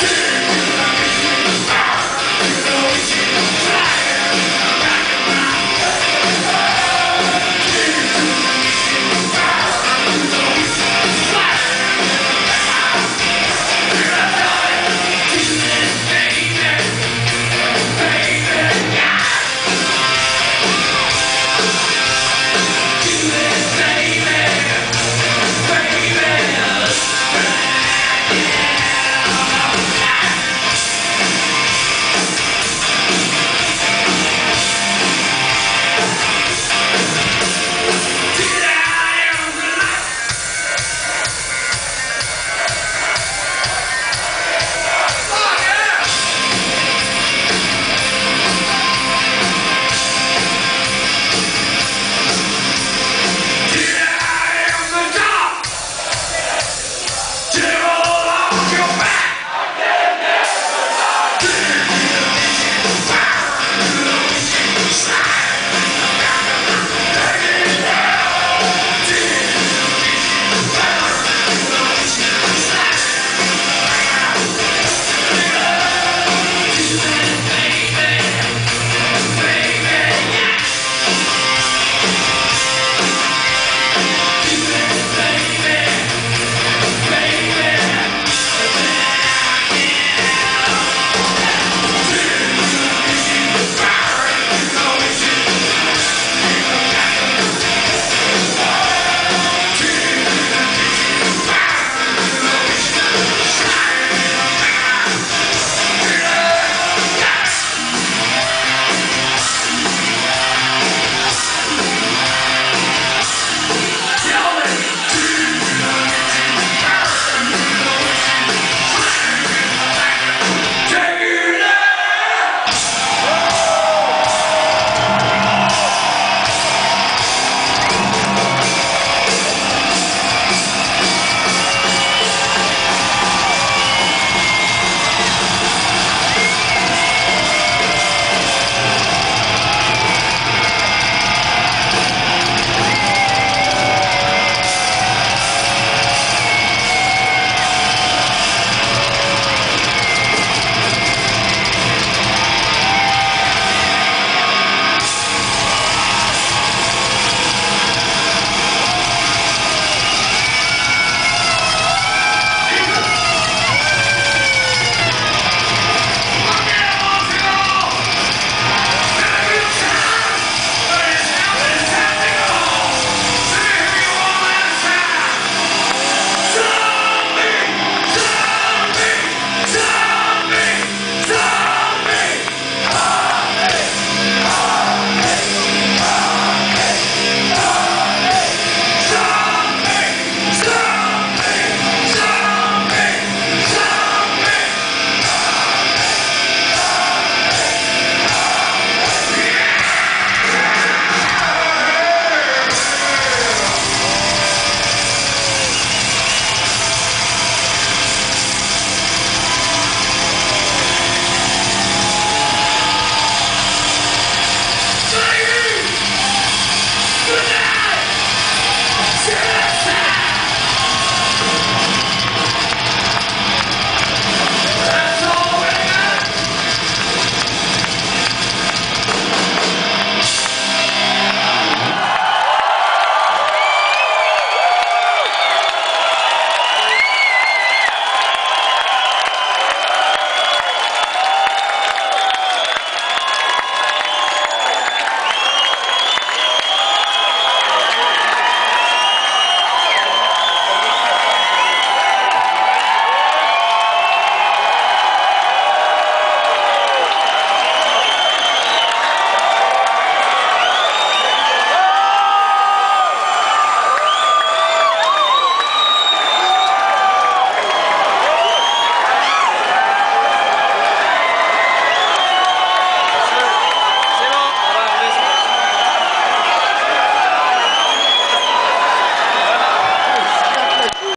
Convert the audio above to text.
Party!